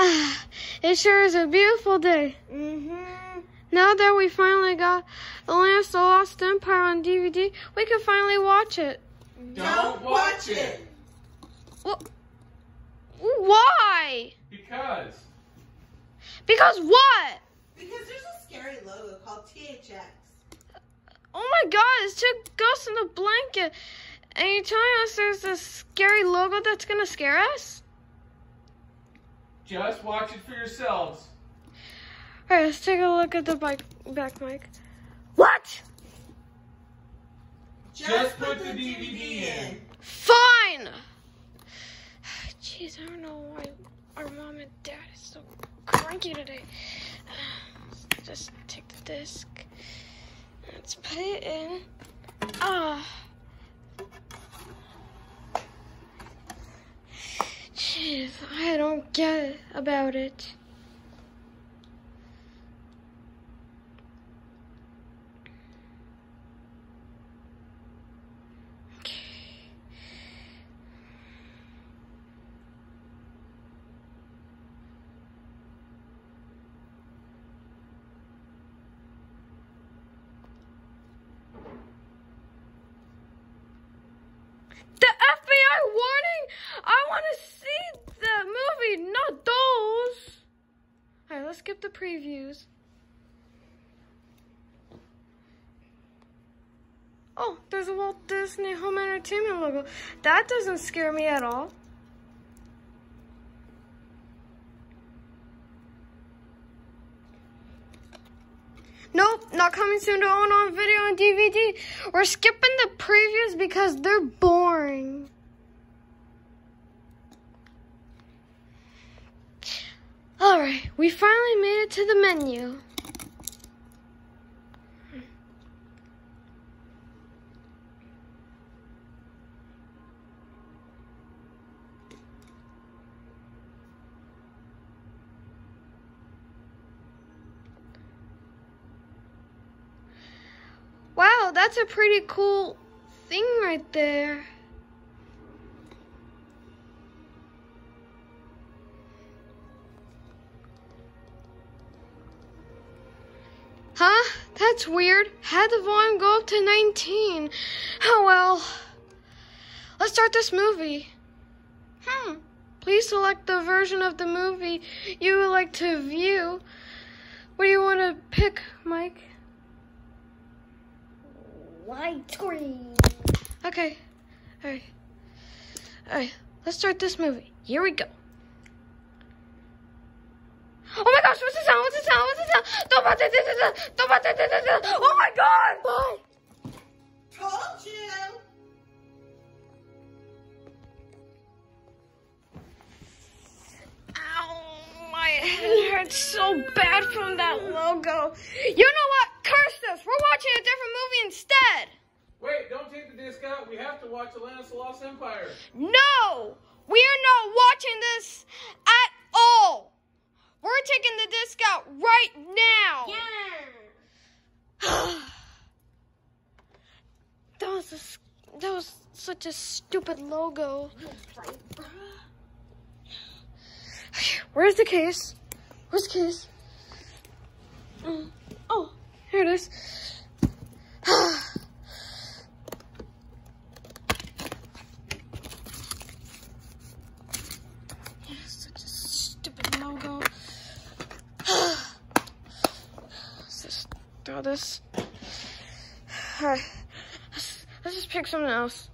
Ah, it sure is a beautiful day. Mm-hmm. Now that we finally got The Land of the Lost Empire on DVD, we can finally watch it. Don't watch it. Well, why? Because. Because what? Because there's a scary logo called THX. Oh my god, it's two ghosts in a blanket. And you're telling us there's a scary logo that's gonna scare us? Just watch it for yourselves. Alright, let's take a look at the bike back mic. What? Just put the DVD in. Fine! Jeez, I don't know why our mom and dad is so cranky today. Just take the disc. Let's put it in. Ah. Jeez, I don't get about it. The FBI warning! I want to see the movie, not those! Alright, the previews. Oh, there's a Walt Disney Home Entertainment logo. That doesn't scare me at all. Nope, not coming soon to own on video and DVD. We're skipping the previews because they're boring. Alright, we finally made it to the menu. Wow, that's a pretty cool thing right there. Huh? That's weird. Had the volume go up to 19. Oh well. Let's start this movie. Hmm. Please select the version of the movie you would like to view. What do you want to pick, Mike? Widescreen. Okay. Alright. Alright. Let's start this movie. Here we go. Oh my gosh, what's the sound? What's the sound? What's the sound? Don't bust it, this is a- Don't bust it, this is a- Oh my god! What? Told you. Ow, my head hurts so bad from that logo. You know what? Curse this! We're watching a different movie instead! Wait, don't take the disc out. We have to watch The Land of the Lost Empire. No! We are not watching this at all! We're taking the disc out right now! Yeah. That was a, that was such a stupid logo. Where's the case? Where's the case? Mm, Oh, here it is. such a stupid logo. Let's throw this. Alright, let's, let's just pick something else.